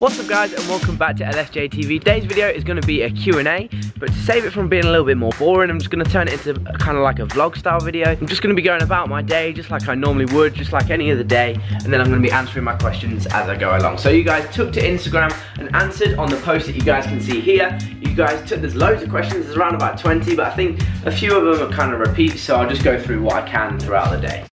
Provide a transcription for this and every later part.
What's up guys and welcome back to LSJ TV. Today's video is going to be a Q&A, but to save it from being a little bit more boring, I'm just going to turn it into kind of like a vlog style video. I'm just going to be going about my day just like I normally would, just like any other day, and then I'm going to be answering my questions as I go along. So you guys took to Instagram and answered on the post that you guys can see here. You guys took, there's loads of questions, there's around about 20, but I think a few of them are kind of repeats, so I'll just go through what I can throughout the day.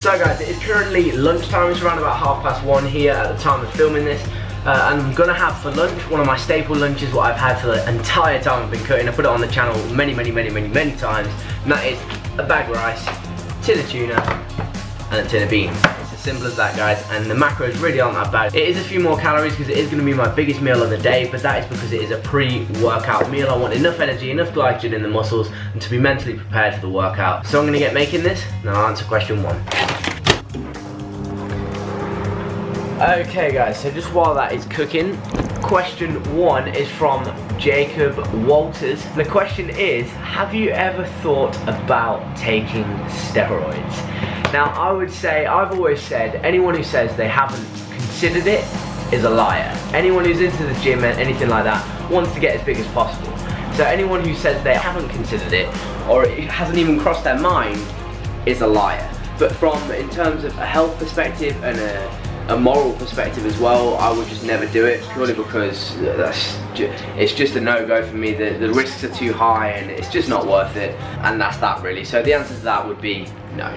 So guys, it is currently lunchtime, it's around about half past one here at the time of filming this. Uh, and I'm gonna have for lunch one of my staple lunches, what I've had for the entire time I've been cooking. I put it on the channel many, many, many, many, many times. And that is a bag of rice, tin of tuna, and a tin of beans. It's as simple as that guys, and the macros really aren't that bad. It is a few more calories because it is gonna be my biggest meal of the day, but that is because it is a pre-workout meal. I want enough energy, enough glycogen in the muscles, and to be mentally prepared for the workout. So I'm gonna get making this, and I'll answer question one. Okay guys, so just while that is cooking, question one is from Jacob Walters. The question is, have you ever thought about taking steroids? Now I would say, I've always said, anyone who says they haven't considered it is a liar. Anyone who's into the gym and anything like that wants to get as big as possible. So anyone who says they haven't considered it, or it hasn't even crossed their mind, is a liar. But from, in terms of a health perspective and a a moral perspective as well, I would just never do it purely because that's it's just a no-go for me. The, the risks are too high and it's just not worth it. And that's that really. So the answer to that would be no.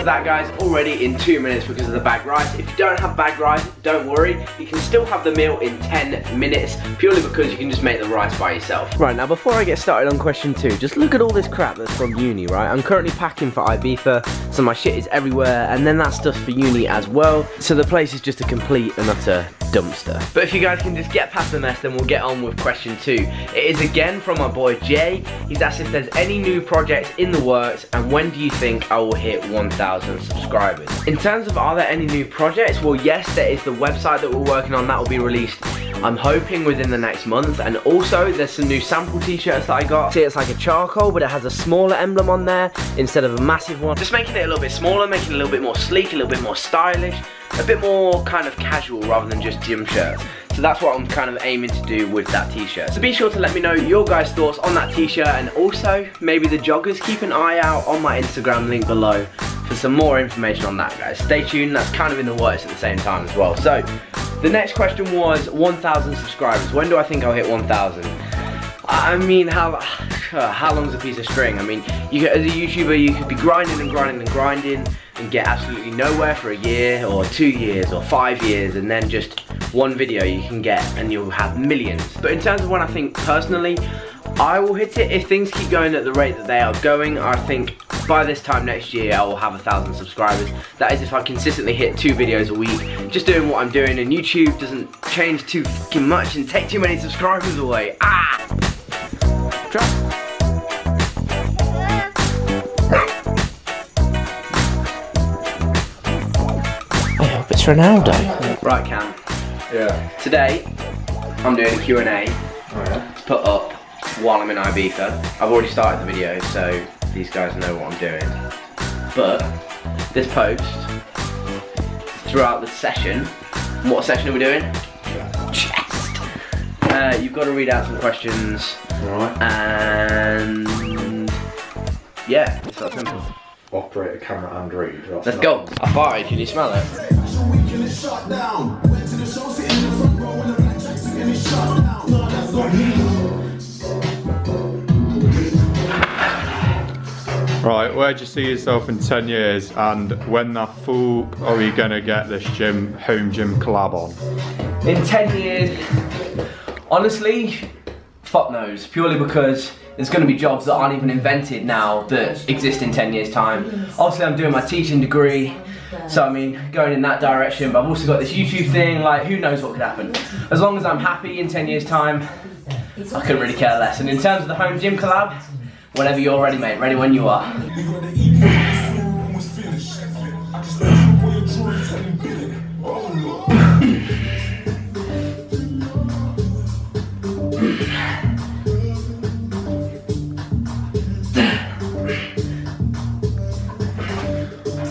As that guys, already in two minutes because of the bag rice. If you don't have bag rice, don't worry, you can still have the meal in 10 minutes, purely because you can just make the rice by yourself. Right, now before I get started on question two, just look at all this crap that's from uni, right? I'm currently packing for Ibiza, so my shit is everywhere, and then that stuff for uni as well, so the place is just a complete and utter dumpster. But if you guys can just get past the mess, then we'll get on with question two. It is again from my boy Jay. He's asked if there's any new projects in the works, and when do you think I will hit 1,000 subscribers? In terms of are there any new projects? Well, yes, there is the website that we're working on. That will be released I'm hoping within the next month and also there's some new sample t-shirts that I got. See it's like a charcoal but it has a smaller emblem on there instead of a massive one. Just making it a little bit smaller, making it a little bit more sleek, a little bit more stylish, a bit more kind of casual rather than just gym shirts. So that's what I'm kind of aiming to do with that t-shirt. So be sure to let me know your guys' thoughts on that t-shirt and also maybe the joggers. Keep an eye out on my Instagram link below for some more information on that guys. Stay tuned, that's kind of in the works at the same time as well. So the next question was 1,000 subscribers. When do I think I'll hit 1,000? I mean, how how long's a piece of string? I mean, you as a YouTuber, you could be grinding and grinding and grinding and get absolutely nowhere for a year or two years or five years, and then just one video you can get and you'll have millions. But in terms of when I think personally, I will hit it if things keep going at the rate that they are going. I think by this time next year I will have a thousand subscribers. That is if I consistently hit two videos a week, just doing what I'm doing and YouTube doesn't change too much and take too many subscribers away. Ah! Drop. I hope it's Ronaldo. Right, Cam. Yeah. Today, I'm doing a Q&A oh, yeah? to put up while I'm in Ibiza. I've already started the video, so these guys know what I'm doing. But this post, throughout the session, what session are we doing? Chest. Uh, you've got to read out some questions. Alright. And yeah, it's that simple. Operator camera and read. Let's go. I farted, can you smell it? Right, where do you see yourself in 10 years and when the fuck are we gonna get this gym, home gym collab on? In 10 years, honestly, fuck knows. Purely because there's going to be jobs that aren't even invented now that exist in 10 years time. Obviously I'm doing my teaching degree, so I mean, going in that direction, but I've also got this YouTube thing, like who knows what could happen. As long as I'm happy in 10 years time, I couldn't really care less. And in terms of the home gym collab, Whenever you're ready, mate. Ready when you are.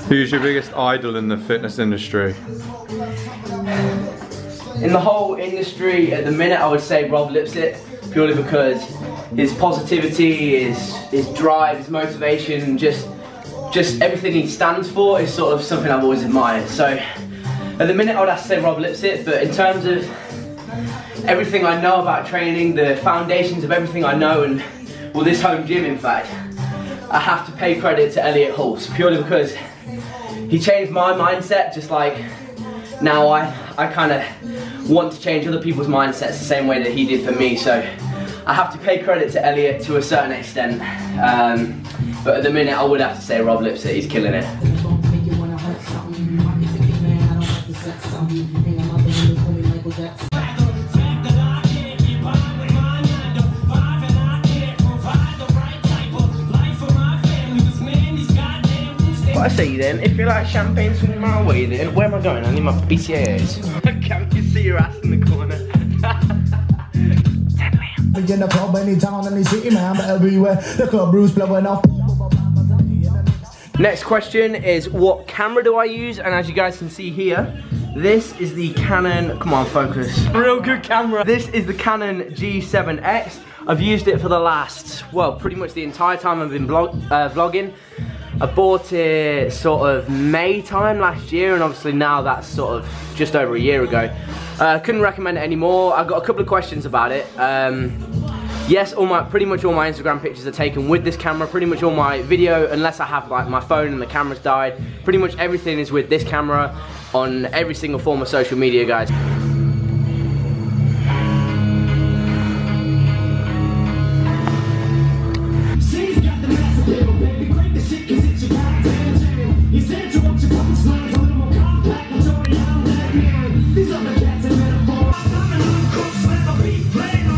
Who's your biggest idol in the fitness industry? In the whole industry, at the minute, I would say Rob Lipsett, purely because his positivity, his his drive, his motivation, just just everything he stands for is sort of something I've always admired. So, at the minute, I would have to say Rob Lipsett, but in terms of everything I know about training, the foundations of everything I know, and well, this home gym, in fact, I have to pay credit to Elliot Hulse, purely because he changed my mindset just like now I, I kind of want to change other people's mindsets the same way that he did for me. So I have to pay credit to Elliot to a certain extent. Um, but at the minute, I would have to say Rob Lipsett, he's killing it. What I say then, if you like champagne swing my way then, where am I going? I need my BCAAs. Can't you see your ass in the corner? in the club, any town, any city, man, but everywhere. The club Bruce blowing off. Next question is what camera do I use? And as you guys can see here, this is the Canon, come on focus, real good camera. This is the Canon G7X. I've used it for the last, well, pretty much the entire time I've been blog, uh, vlogging. I bought it sort of May time last year and obviously now that's sort of just over a year ago. Uh, couldn't recommend it anymore. I got a couple of questions about it. Um, yes, all my pretty much all my Instagram pictures are taken with this camera. Pretty much all my video, unless I have like my phone and the camera's died, pretty much everything is with this camera on every single form of social media, guys.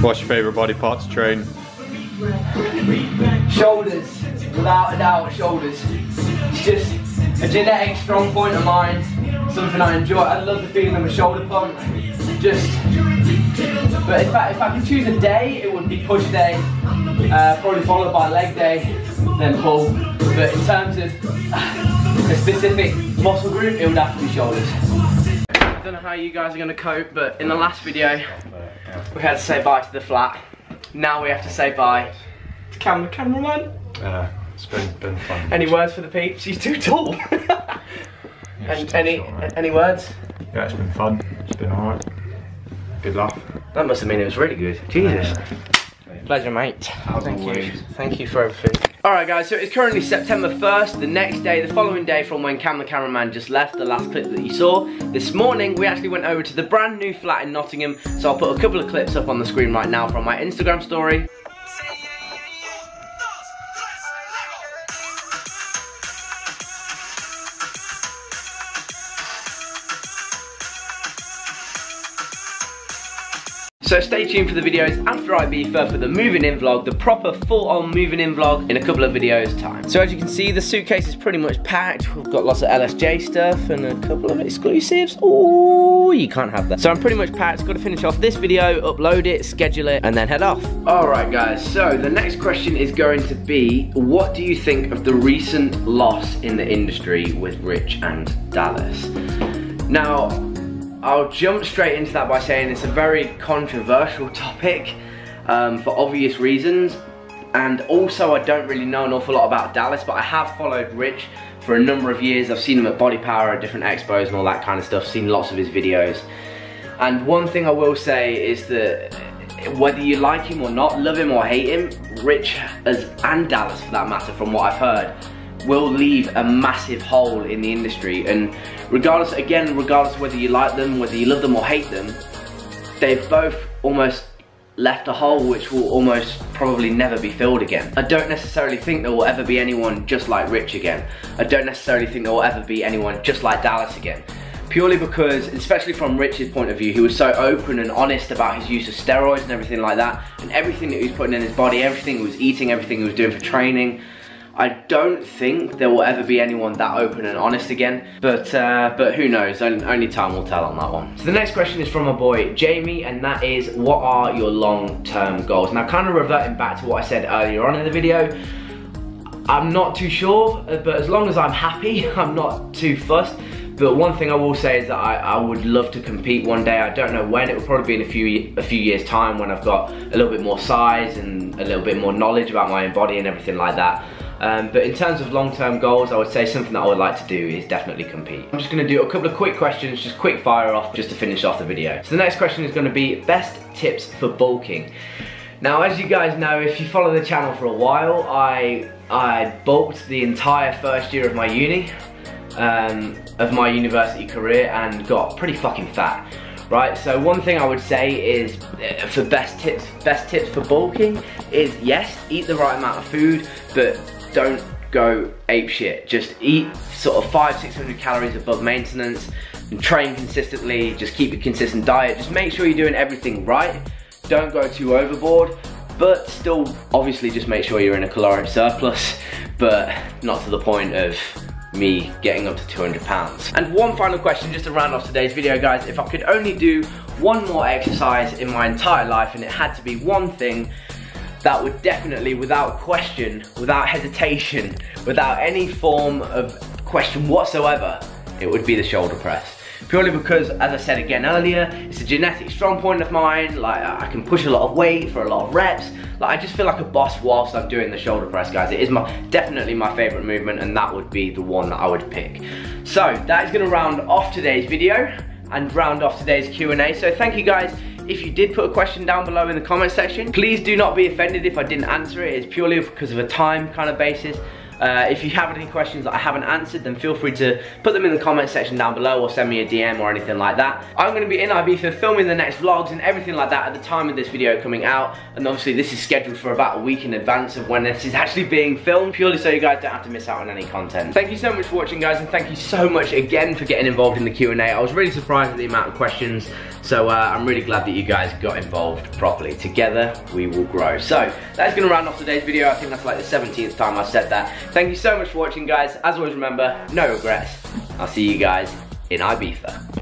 What's your favourite body part to train? Shoulders, without a doubt, shoulders. It's just a genetic strong point of mine, something I enjoy. I love the feeling of a shoulder pump. Just, but if I, if I could choose a day, it would be push day, uh, probably followed by leg day, then pull. But in terms of a specific muscle group, it would have to be shoulders. I don't know how you guys are gonna cope, but in the last video, we had to say bye to the flat. Now we have to say bye to Cam the cameraman. Uh, it's been, been fun. Any words for the peeps? He's too tall. and any short, mate. any words? Yeah, it's been fun. It's been alright. Good laugh. That must have mean it was really good. Jesus. Pleasure, mate. Thank you. Thank you for everything. Alright guys, so it's currently September 1st, the next day, the following day from when Cam the cameraman just left, the last clip that you saw. This morning, we actually went over to the brand new flat in Nottingham, so I'll put a couple of clips up on the screen right now from my Instagram story. So stay tuned for the videos after I beefer for the moving in vlog, the proper full on moving in vlog in a couple of videos time. So as you can see, the suitcase is pretty much packed. We've got lots of LSJ stuff and a couple of exclusives. Oh, you can't have that. So I'm pretty much packed. Got to finish off this video, upload it, schedule it, and then head off. All right, guys. So the next question is going to be, what do you think of the recent loss in the industry with Rich and Dallas? Now, I'll jump straight into that by saying it's a very controversial topic um, for obvious reasons. And also, I don't really know an awful lot about Dallas, but I have followed Rich for a number of years. I've seen him at Body Power at different expos and all that kind of stuff, seen lots of his videos. And one thing I will say is that whether you like him or not, love him or hate him, Rich as, and Dallas for that matter, from what I've heard, will leave a massive hole in the industry. And regardless, again, regardless whether you like them, whether you love them or hate them, they've both almost left a hole which will almost probably never be filled again. I don't necessarily think there will ever be anyone just like Rich again. I don't necessarily think there will ever be anyone just like Dallas again. Purely because, especially from Rich's point of view, he was so open and honest about his use of steroids and everything like that, and everything that he was putting in his body, everything he was eating, everything he was doing for training. I don't think there will ever be anyone that open and honest again, but uh, but who knows? Only time will tell on that one. So the next question is from my boy Jamie, and that is, what are your long-term goals? Now, kind of reverting back to what I said earlier on in the video, I'm not too sure, but as long as I'm happy, I'm not too fussed. But one thing I will say is that I, I, would love to compete one day. I don't know when. It will probably be in a few a few years time when I've got a little bit more size and a little bit more knowledge about my own body and everything like that. Um, but in terms of long-term goals, I would say something that I would like to do is definitely compete. I'm just gonna do a couple of quick questions, just quick fire off, just to finish off the video. So the next question is gonna be best tips for bulking. Now, as you guys know, if you follow the channel for a while, I, I bulked the entire first year of my uni um, of my university career and got pretty fucking fat. Right, so one thing I would say is uh, for best tips, best tips for bulking is yes, eat the right amount of food, but don't go ape shit. Just eat sort of five, 600 calories above maintenance and train consistently, just keep a consistent diet. Just make sure you're doing everything right. Don't go too overboard, but still obviously just make sure you're in a caloric surplus, but not to the point of me getting up to 200 pounds. And one final question just to round off today's video guys, if I could only do one more exercise in my entire life and it had to be one thing that would definitely, without question, without hesitation, without any form of question whatsoever, it would be the shoulder press purely because, as I said again earlier, it's a genetic strong point of mine, like I can push a lot of weight for a lot of reps, like I just feel like a boss whilst I'm doing the shoulder press, guys. It is my definitely my favorite movement and that would be the one that I would pick. So, that is gonna round off today's video and round off today's Q&A. So thank you guys if you did put a question down below in the comment section, please do not be offended if I didn't answer it. It's purely because of a time kind of basis. Uh, if you have any questions that I haven't answered, then feel free to put them in the comment section down below or send me a DM or anything like that. I'm going to be in Ibiza filming the next vlogs and everything like that at the time of this video coming out. And obviously this is scheduled for about a week in advance of when this is actually being filmed, purely so you guys don't have to miss out on any content. Thank you so much for watching guys and thank you so much again for getting involved in the Q&A. I was really surprised at the amount of questions so uh, I'm really glad that you guys got involved properly. Together, we will grow. So that's gonna round off today's video. I think that's like the 17th time I've said that. Thank you so much for watching, guys. As always, remember, no regrets. I'll see you guys in Ibiza.